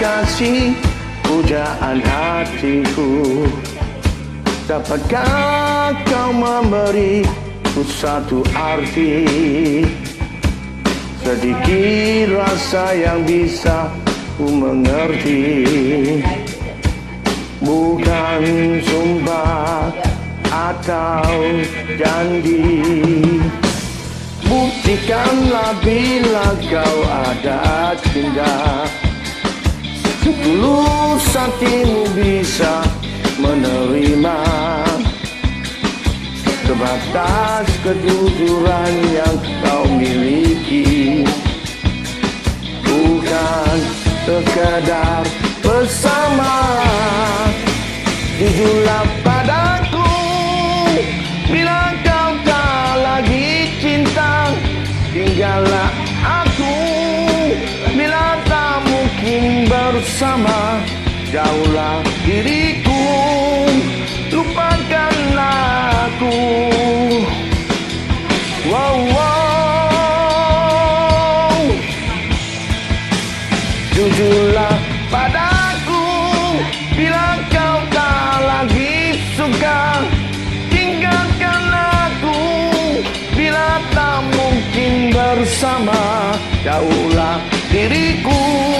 kasih pujaan hatiku. Dapatkah kau memberi satu arti? Sedikit rasa yang bisa ku mengerti. Bukan sumpah atau janji. Buktikanlah bila kau ada cinta Setulus hatimu bisa menerima Sebatas kejujuran yang kau miliki. Bukan sekedar bersama. Jauhlah diriku Lupakanlah aku. Wow, wow. Jujurlah padaku Bila kau tak lagi suka. Tinggalkan aku Bila tak mungkin bersama. Jauhlah diriku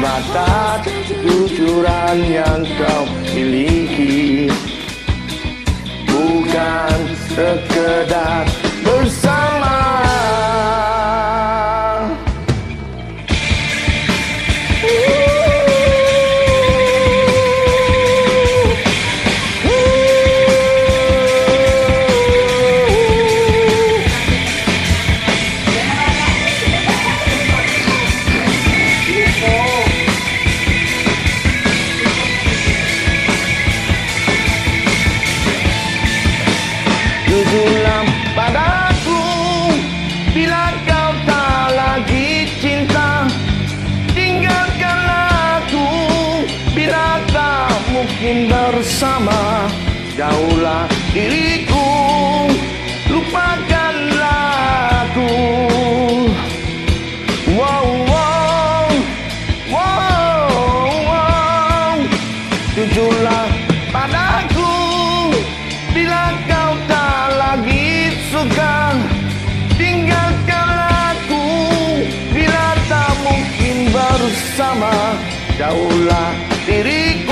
Sebatas kejujuran yang kau miliki. Bukan sekedar bersama Jauhlah diriku Lupakanlah aku Wow, wow Wow, wow. Jujurlah padaku Bila kau tak lagi suka Tinggalkanlah aku. Bila tak mungkin bersama Jauhlah diri